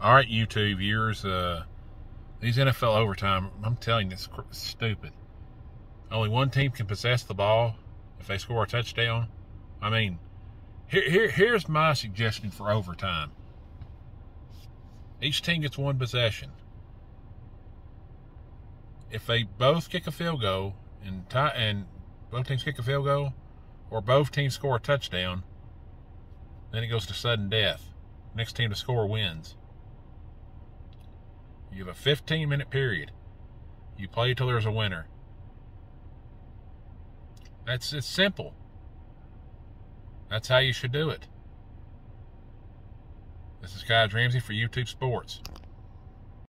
All right, YouTube viewers, uh, these NFL overtime, I'm telling you, it's stupid. Only one team can possess the ball if they score a touchdown. I mean, here, here here's my suggestion for overtime. Each team gets one possession. If they both kick a field goal and tie, and both teams kick a field goal, or both teams score a touchdown, then it goes to sudden death. Next team to score wins. You have a 15 minute period. You play till there's a winner. That's it's simple. That's how you should do it. This is Kige Ramsey for YouTube Sports.